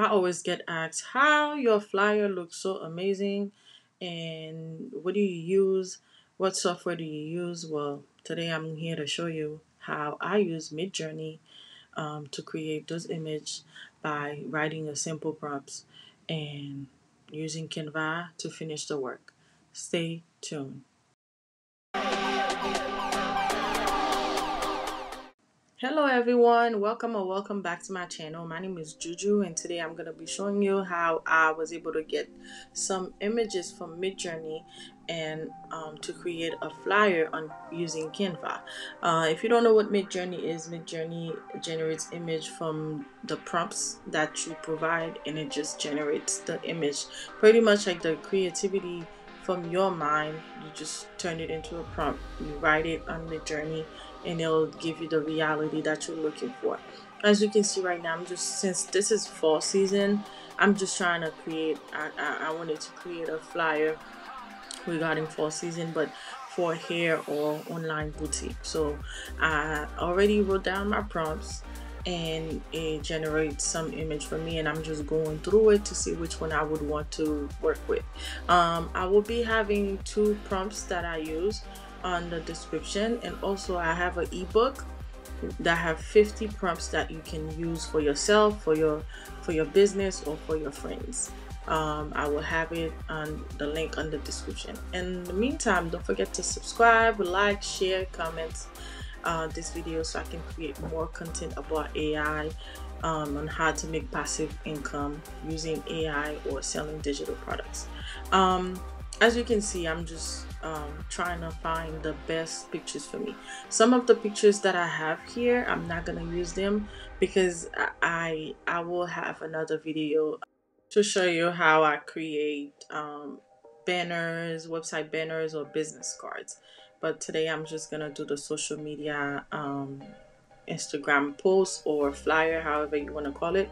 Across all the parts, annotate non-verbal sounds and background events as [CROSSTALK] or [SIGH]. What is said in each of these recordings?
I always get asked how your flyer looks so amazing and what do you use? What software do you use? Well, today I'm here to show you how I use Midjourney um, to create those images by writing a simple prompts and using Canva to finish the work. Stay tuned. Hello everyone, welcome or welcome back to my channel. My name is Juju and today I'm going to be showing you how I was able to get some images from Midjourney and um, to create a flyer on using Canva. Uh, if you don't know what Midjourney is, Midjourney generates image from the prompts that you provide and it just generates the image. Pretty much like the creativity from your mind, you just turn it into a prompt. You write it on Midjourney and it'll give you the reality that you're looking for. As you can see right now i'm just since this is fall season i'm just trying to create i, I, I wanted to create a flyer regarding fall season but for hair or online boutique. So i already wrote down my prompts and it generates some image for me and I'm just going through it to see which one I would want to work with. Um, I will be having two prompts that I use on the description. And also I have an ebook that have 50 prompts that you can use for yourself for your for your business or for your friends. Um, I will have it on the link on the description. In the meantime don't forget to subscribe like share comment uh, this video so I can create more content about AI um, on how to make passive income using AI or selling digital products. Um, as you can see I'm just um, trying to find the best pictures for me. Some of the pictures that I have here I'm not gonna use them because I I will have another video to show you how I create um, banners website banners or business cards. But today I'm just gonna do the social media um, Instagram post or flyer however you want to call it.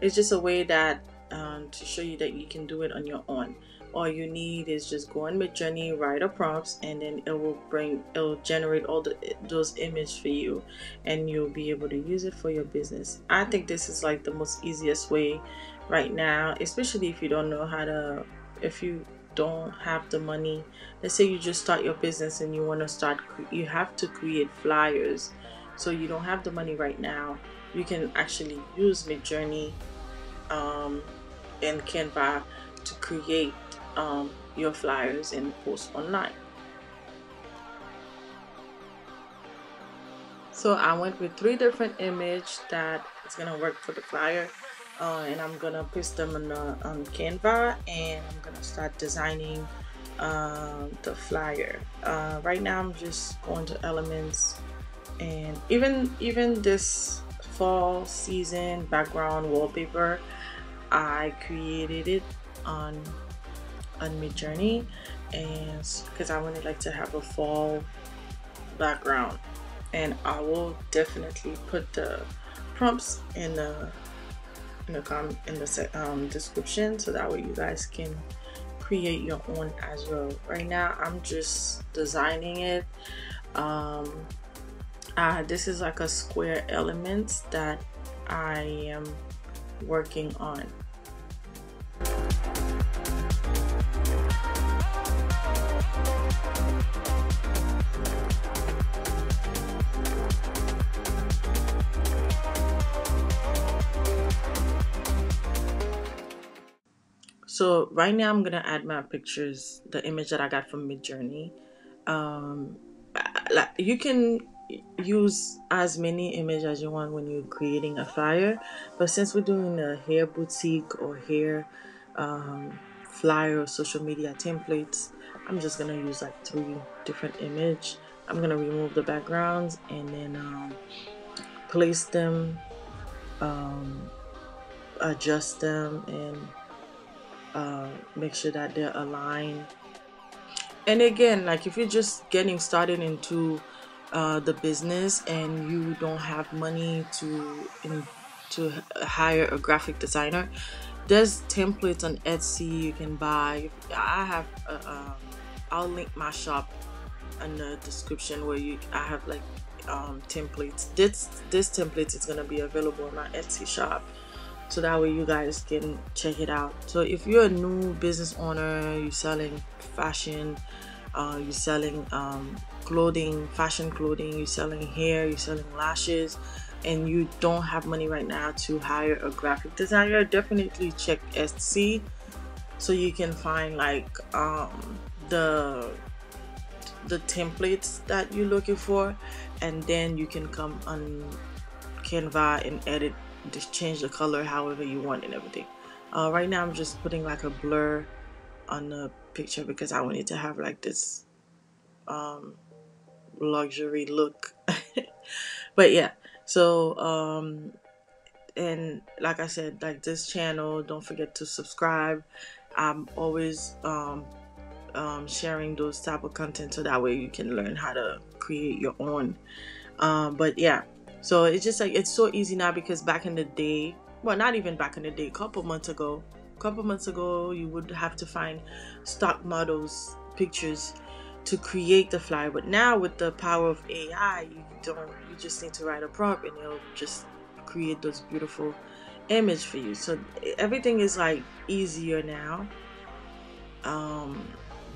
It's just a way that um, to show you that you can do it on your own all you need is just go in Midjourney, write a prompts, and then it will bring, it will generate all the those images for you, and you'll be able to use it for your business. I think this is like the most easiest way right now, especially if you don't know how to, if you don't have the money. Let's say you just start your business and you want to start, you have to create flyers, so you don't have the money right now. You can actually use Midjourney um, and Canva to create um, your flyers and post online. So I went with three different images that is gonna work for the flyer. Uh, and I'm gonna paste them on, the, on Canva and I'm gonna start designing uh, the flyer. Uh, right now I'm just going to elements and even even this fall season background wallpaper I created it on on Midjourney and because I wanted like to have a fall background. And I will definitely put the prompts in the in the com in the um, description so that way you guys can create your own as well. Right now I'm just designing it. Um, uh, this is like a square element that I am working on So right now I'm gonna add my pictures, the image that I got from Midjourney. Um, like you can use as many images as you want when you're creating a flyer, but since we're doing a hair boutique or hair um, flyer or social media templates, I'm just gonna use like three different image. I'm gonna remove the backgrounds and then um, place them, um, adjust them, and uh, make sure that they're aligned and again like if you're just getting started into uh, the business and you don't have money to in, to hire a graphic designer there's templates on Etsy you can buy I have uh, um, I'll link my shop in the description where you I have like um, templates. This this template is gonna be available in my Etsy shop. So that way you guys can check it out. So if you're a new business owner you're selling fashion uh, you're selling um, clothing fashion clothing you're selling hair you're selling lashes and you don't have money right now to hire a graphic designer definitely check Etsy so you can find like um, the the templates that you're looking for and then you can come on Canva and edit just change the color however you want and everything. Uh, right now I'm just putting like a blur on the picture because I wanted to have like this um, luxury look. [LAUGHS] But yeah so um, and like I said like this channel don't forget to subscribe. I'm always um, um, sharing those type of content so that way you can learn how to create your own um, but yeah so it's just like it's so easy now because back in the day, well, not even back in the day, a couple months ago, a couple months ago, you would have to find stock models pictures to create the flyer. But now with the power of AI, you don't. You just need to write a prompt and it'll just create those beautiful image for you. So everything is like easier now um,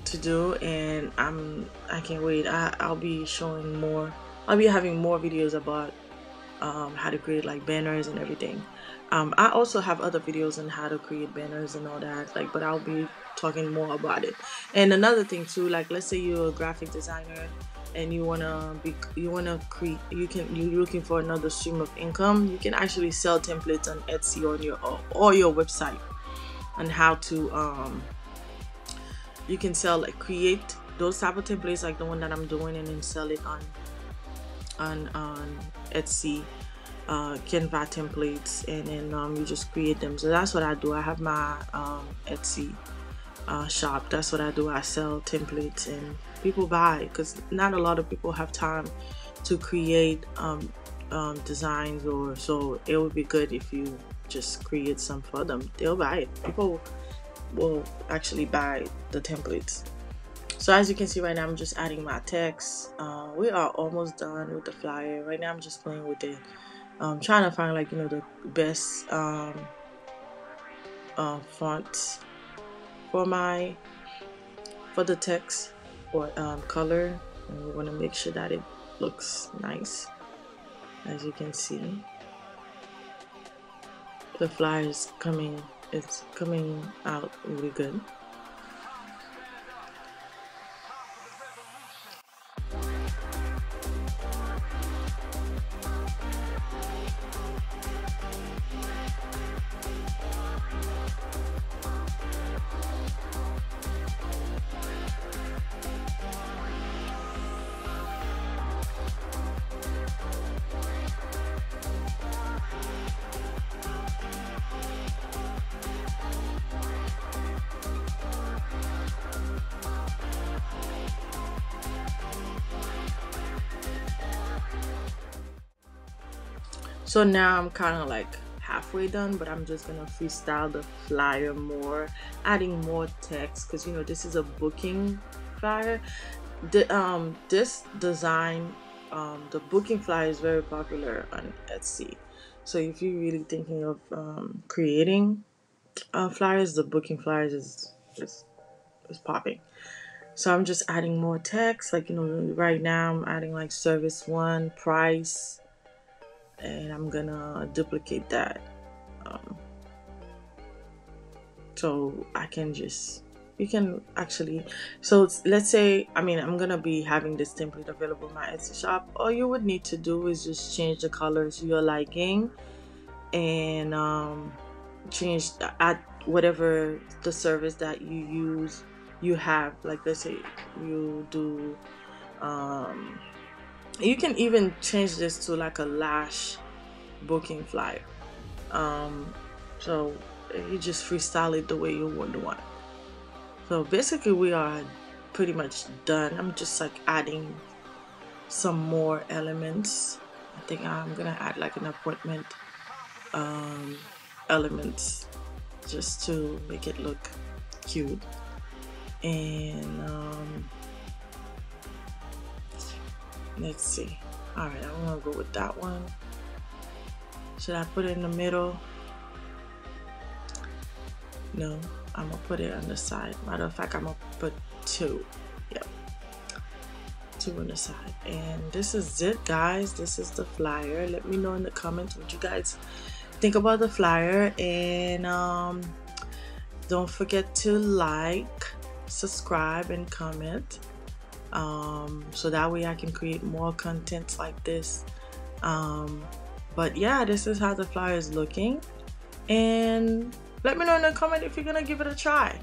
to do, and I'm I can't wait. I, I'll be showing more. I'll be having more videos about um, how to create like banners and everything. Um, I also have other videos on how to create banners and all that, like, but I'll be talking more about it. And another thing too, like, let's say you're a graphic designer and you wanna be, you wanna create, you can, you're looking for another stream of income. You can actually sell templates on Etsy on your or your website, on how to, um, you can sell like create those type of templates like the one that I'm doing and then sell it on on on Etsy uh, Canva templates and then um, you just create them. So that's what I do. I have my um, Etsy uh, shop. That's what I do. I sell templates and people buy because not a lot of people have time to create um, um, designs or so. It would be good if you just create some for them. They'll buy it. People will actually buy the templates. So as you can see right now i'm just adding my text. Uh, we are almost done with the flyer. Right now i'm just playing with it. I'm trying to find like you know the best um, uh, font for my for the text or um, color. And we want to make sure that it looks nice as you can see. The flyer is coming it's coming out really good so now I'm kind of like halfway done but I'm just gonna freestyle the flyer more adding more text because you know this is a booking flyer. The um this design um the booking flyer is very popular on Etsy. So if you're really thinking of um, creating uh, flyers the booking flyers is is, is popping. So I'm just adding more text like you know right now I'm adding like service one price and I'm gonna duplicate that. Um, so I can just you can actually so let's say I mean I'm gonna be having this template available in my Etsy shop. All you would need to do is just change the colors to your liking and um, change at whatever the service that you use you have. Like let's say you do um, you can even change this to like a lash booking flyer. Um, so you just freestyle it the way you would want. So basically we are pretty much done. I'm just like adding some more elements. I think I'm gonna add like an appointment um, elements just to make it look cute. And um, let's see. All right i'm gonna go with that one. Should i put it in the middle? No i'm gonna put it on the side. Matter of fact i'm gonna put two. Yep. Two on the side. And this is it guys. This is the flyer. Let me know in the comments what you guys think about the flyer. And um, don't forget to like subscribe and comment um, so that way I can create more contents like this. Um, but yeah this is how the flyer is looking. And let me know in the comment if you're gonna give it a try.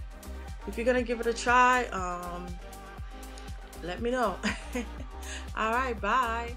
If you're gonna give it a try um, let me know. [LAUGHS] All right bye